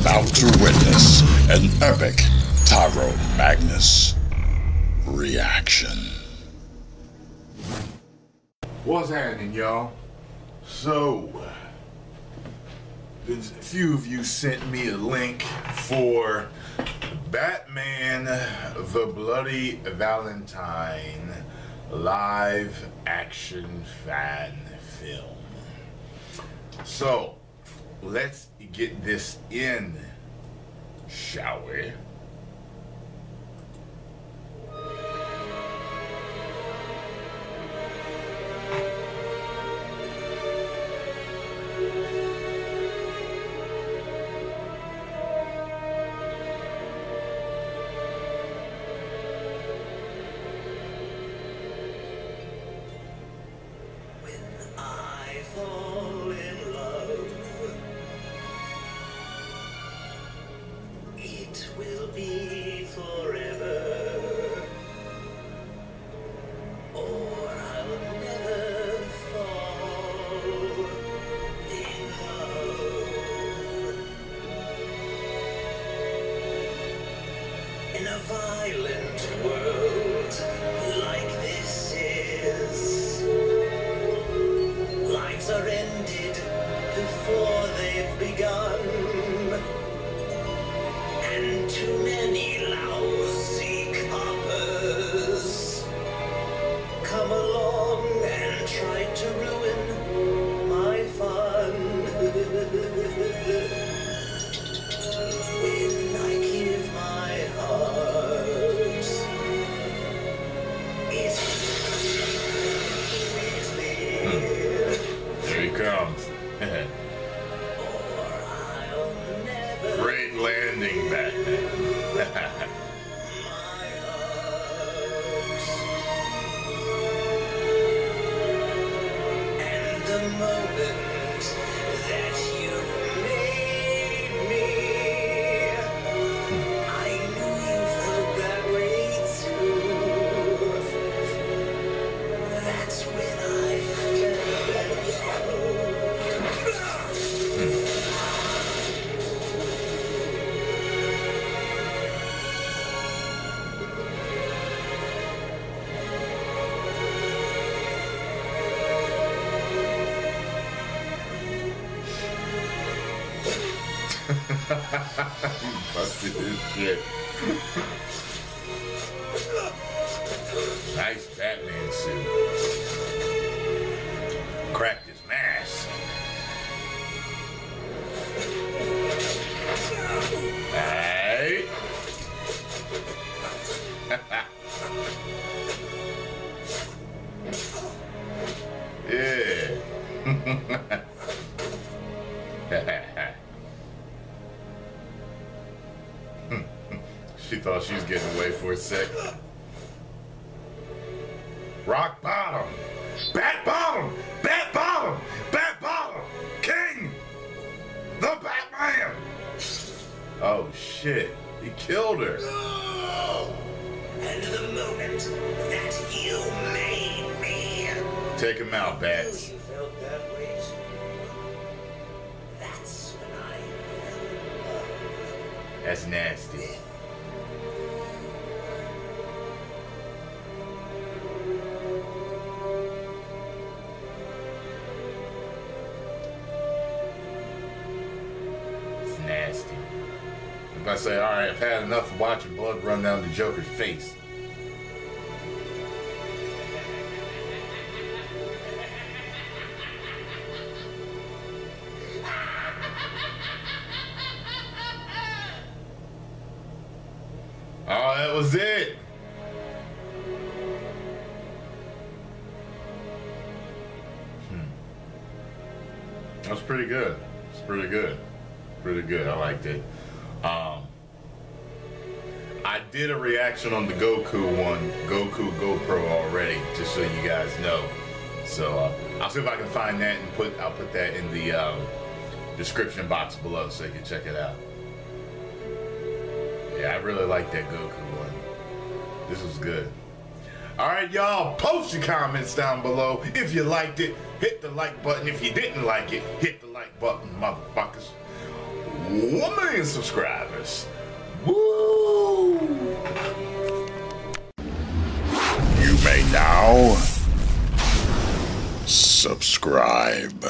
about to witness an epic Tyrone Magnus reaction. What's happening, y'all? So, a few of you sent me a link for Batman the Bloody Valentine live action fan film. So, let's get this in, shall we? In a violent world like this is. Lives are ended before they've begun. And too many lousy Great landing, Batman. And the moment that you made me, shit. nice Batman suit. Cracked his mask. Hey. yeah. She thought she was getting away for a sec. Rock bottom. Bat bottom. Bat bottom. Bat bottom. King. The Batman. Oh shit. He killed her. And the moment that you made me. Take him out, Bats. That's nasty. It's nasty. If I say, all right, I've had enough of watching blood run down the Joker's face. That was it. Hmm. That was pretty good. It's pretty good. Pretty good. I liked it. Um, I did a reaction on the Goku one, Goku GoPro already, just so you guys know. So uh, I'll see if I can find that and put I'll put that in the um, description box below so you can check it out. Yeah, I really like that Goku one. This was good. All right, y'all, post your comments down below. If you liked it, hit the like button. If you didn't like it, hit the like button, motherfuckers. One million million subscribers. Woo! You may now subscribe.